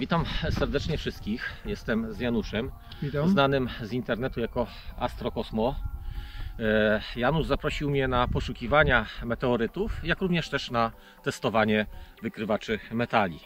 Witam serdecznie wszystkich. Jestem z Januszem, Witam. znanym z internetu jako Astrokosmo. E, Janusz zaprosił mnie na poszukiwania meteorytów, jak również też na testowanie wykrywaczy metali.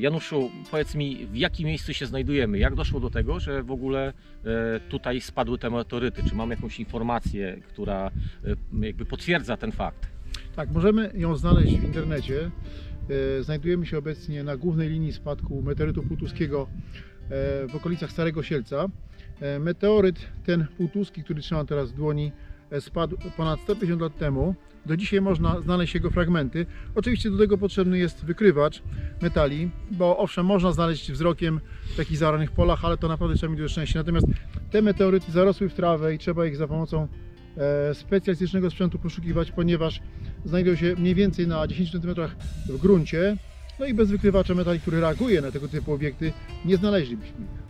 Januszu, powiedz mi, w jakim miejscu się znajdujemy? Jak doszło do tego, że w ogóle e, tutaj spadły te meteoryty? Czy mamy jakąś informację, która e, jakby potwierdza ten fakt? Tak, możemy ją znaleźć w internecie. E, Znajdujemy się obecnie na głównej linii spadku meteorytu półtuskiego e, w okolicach Starego Sielca. E, Meteoryt ten półtuski, który trzymam teraz w dłoni, e, spadł ponad 150 lat temu. Do dzisiaj można znaleźć jego fragmenty. Oczywiście do tego potrzebny jest wykrywacz metali, bo owszem, można znaleźć wzrokiem w takich zaranych polach, ale to naprawdę trzeba mieć dużo szczęścia. Natomiast te meteoryty zarosły w trawę i trzeba ich za pomocą e, specjalistycznego sprzętu poszukiwać, ponieważ znajdują się mniej więcej na 10 cm w gruncie. No i bez wykrywacza metali, który reaguje na tego typu obiekty, nie znaleźlibyśmy ich.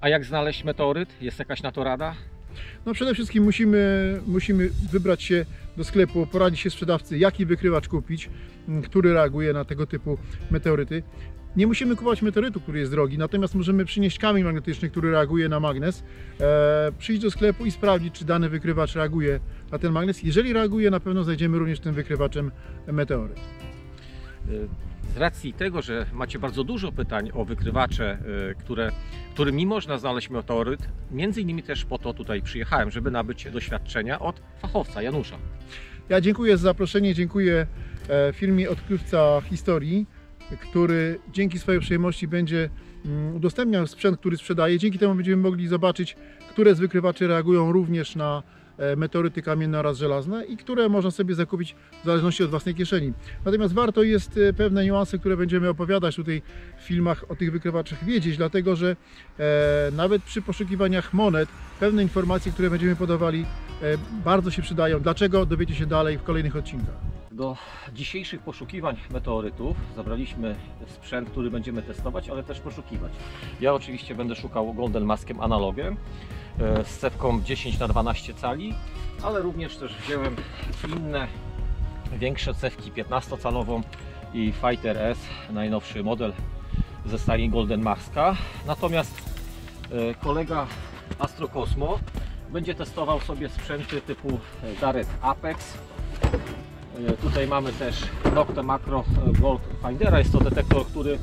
A jak znaleźć meteoryt? Jest jakaś na to rada? No przede wszystkim musimy, musimy wybrać się do sklepu, poradzić się sprzedawcy, jaki wykrywacz kupić, m, który reaguje na tego typu meteoryty. Nie musimy kupować meteorytu, który jest drogi, natomiast możemy przynieść kamień magnetyczny, który reaguje na magnes, e, przyjść do sklepu i sprawdzić, czy dany wykrywacz reaguje na ten magnes. Jeżeli reaguje, na pewno znajdziemy również tym wykrywaczem meteoryt. Z racji tego, że macie bardzo dużo pytań o wykrywacze, y, które, którymi można znaleźć meteoryt, między innymi też po to tutaj przyjechałem, żeby nabyć doświadczenia od fachowca Janusza. Ja dziękuję za zaproszenie, dziękuję e, firmie Odkrywca Historii, który dzięki swojej uprzejmości będzie mm, udostępniał sprzęt, który sprzedaje. Dzięki temu będziemy mogli zobaczyć, które z wykrywaczy reagują również na meteoryty kamienne oraz żelazne i które można sobie zakupić w zależności od własnej kieszeni. Natomiast warto jest e, pewne niuanse, które będziemy opowiadać tutaj w filmach o tych wykrywaczach wiedzieć, dlatego że e, nawet przy poszukiwaniach monet pewne informacje, które będziemy podawali e, bardzo się przydają. Dlaczego dowiecie się dalej w kolejnych odcinkach. Do dzisiejszych poszukiwań meteorytów zabraliśmy sprzęt, który będziemy testować, ale też poszukiwać. Ja oczywiście będę szukał Golden Maskiem analogiem e, z cewką 10 na 12 cali, ale również też wziąłem inne większe cewki 15-calową i Fighter S, najnowszy model ze stali Golden Maska. Natomiast e, kolega Astro Cosmo będzie testował sobie sprzęty typu e, Darek Apex. E, Tutaj mamy też Nocte Macro Gold Findera. Jest to detektor, który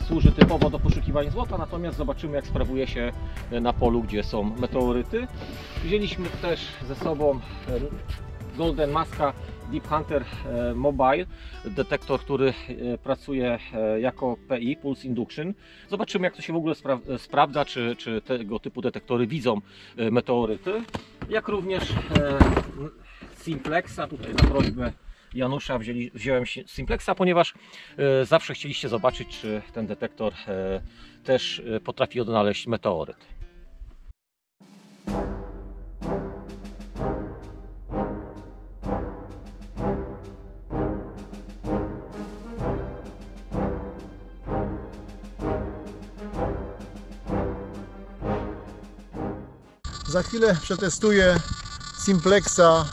służy typowo do poszukiwania złota, natomiast zobaczymy jak sprawuje się na polu, gdzie są meteoryty. Wzięliśmy też ze sobą e, Golden Maska Deep Hunter e, Mobile, detektor, który e, pracuje e, jako PI, Pulse Induction. Zobaczymy jak to się w ogóle spra sprawdza, czy, czy tego typu detektory widzą e, meteoryty. Jak również e, Simplexa, tutaj na prośbę Janusza wzięli, wziąłem si- Simplexa, ponieważ e, zawsze chcieliście zobaczyć, czy ten detektor e, też e, potrafi odnaleźć meteoryt. Za chwilę przetestuję Simplexa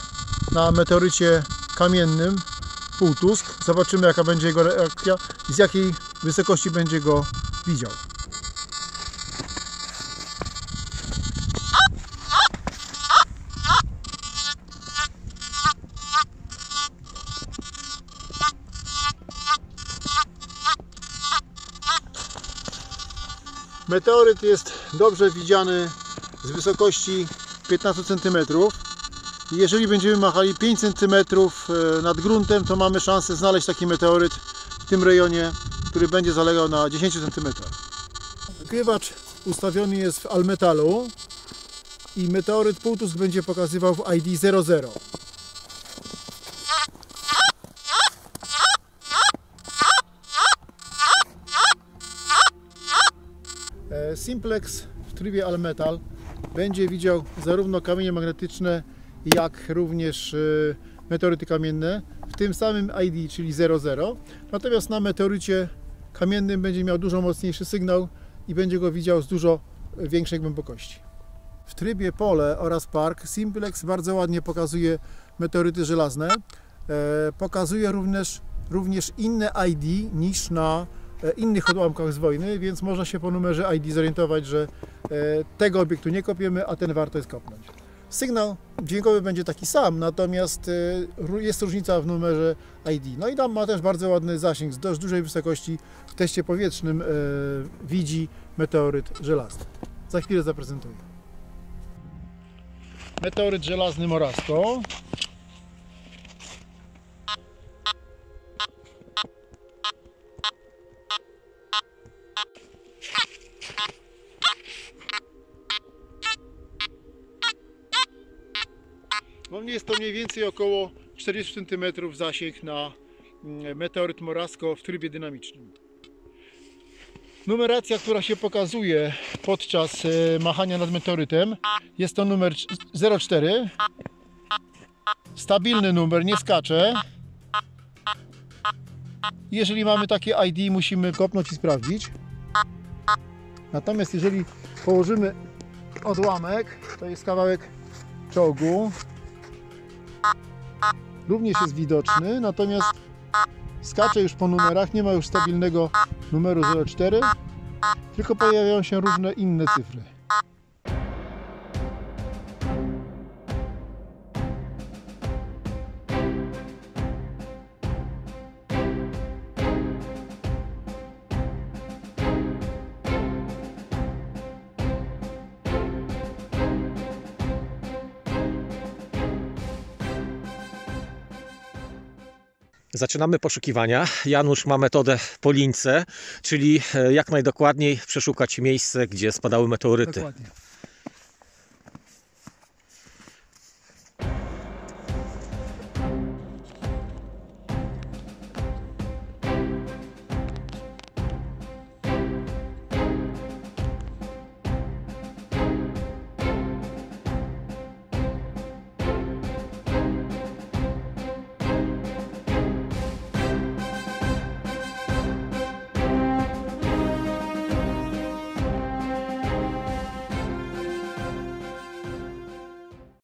na meteorycie kamiennym półtusk. Zobaczymy jaka będzie jego reakcja i z jakiej wysokości będzie go widział. Meteoryt jest dobrze widziany z wysokości 15 cm. Jeżeli będziemy machali 5 cm nad gruntem, to mamy szansę znaleźć taki meteoryt w tym rejonie, który będzie zalegał na 10 cm. Wykrywacz ustawiony jest w almetalu i meteoryt półtusk będzie pokazywał w ID 00. E, Simplex w trybie Almetal będzie widział zarówno kamienie magnetyczne, jak również e, meteoryty kamienne w tym samym ID, czyli 00. Natomiast na meteorycie kamiennym będzie miał dużo mocniejszy sygnał i będzie go widział z dużo większej głębokości. W trybie pole oraz park Simplex bardzo ładnie pokazuje meteoryty żelazne. E, Pokazuje również, również inne ID niż na e, innych odłamkach z wojny, więc można się po numerze ID zorientować, że e, tego obiektu nie kopiemy, a ten warto jest kopnąć. Sygnał dźwiękowy będzie taki sam, natomiast ró- jest różnica w numerze ID. No i tam ma też bardzo ładny zasięg z dość dużej wysokości. W teście powietrznym e, widzi meteoryt żelazny. Za chwilę zaprezentuję. Meteoryt żelazny Morasko. No jest to mniej więcej około 40 cm zasięg na mm, meteoryt Morasko w trybie dynamicznym. Numeracja, która się pokazuje podczas e, machania nad meteorytem jest to numer 04. Stabilny numer, nie skacze. Jeżeli mamy takie ID, musimy kopnąć i sprawdzić. Natomiast jeżeli położymy odłamek, to jest kawałek czołgu, również jest widoczny, natomiast skacze już po numerach, nie ma już stabilnego numeru 04, tylko pojawiają się różne inne cyfry. Zaczynamy poszukiwania. Janusz ma metodę po lince, czyli e, jak najdokładniej przeszukać miejsce, gdzie spadały meteoryty. Dokładnie.